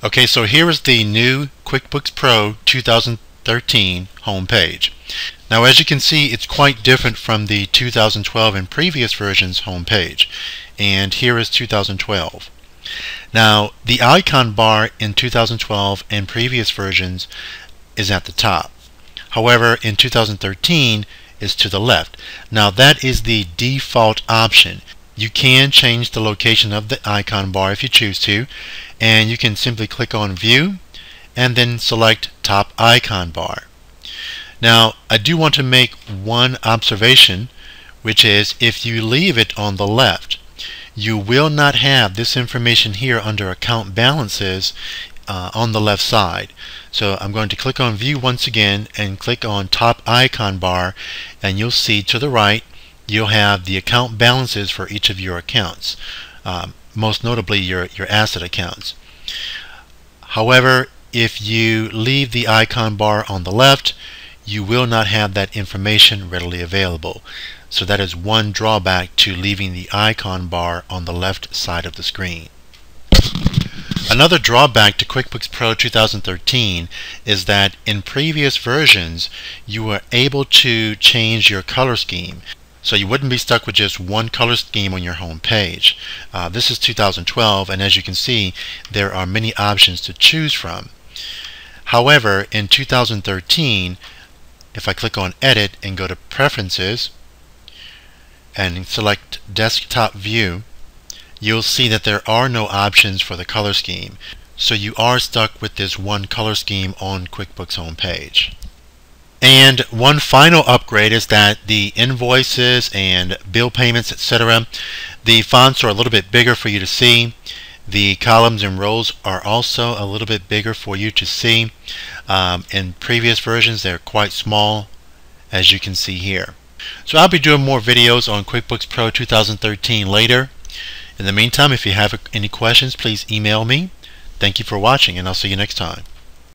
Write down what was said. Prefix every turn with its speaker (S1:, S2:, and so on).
S1: Okay, so here is the new QuickBooks Pro 2013 homepage. Now as you can see, it's quite different from the 2012 and previous versions homepage. And here is 2012. Now, the icon bar in 2012 and previous versions is at the top. However, in 2013 is to the left. Now that is the default option. You can change the location of the icon bar if you choose to and you can simply click on view and then select top icon bar. Now I do want to make one observation which is if you leave it on the left you will not have this information here under account balances uh, on the left side. So I'm going to click on view once again and click on top icon bar and you'll see to the right you'll have the account balances for each of your accounts, um, most notably your, your asset accounts. However, if you leave the icon bar on the left, you will not have that information readily available. So that is one drawback to leaving the icon bar on the left side of the screen. Another drawback to QuickBooks Pro 2013 is that in previous versions you were able to change your color scheme. So you wouldn't be stuck with just one color scheme on your home page. Uh, this is 2012 and as you can see there are many options to choose from. However, in 2013, if I click on Edit and go to Preferences and select Desktop View, you'll see that there are no options for the color scheme. So you are stuck with this one color scheme on QuickBooks home page. And one final upgrade is that the invoices and bill payments, etc., the fonts are a little bit bigger for you to see. The columns and rows are also a little bit bigger for you to see. Um, in previous versions, they're quite small, as you can see here. So I'll be doing more videos on QuickBooks Pro 2013 later. In the meantime, if you have any questions, please email me. Thank you for watching, and I'll see you next time.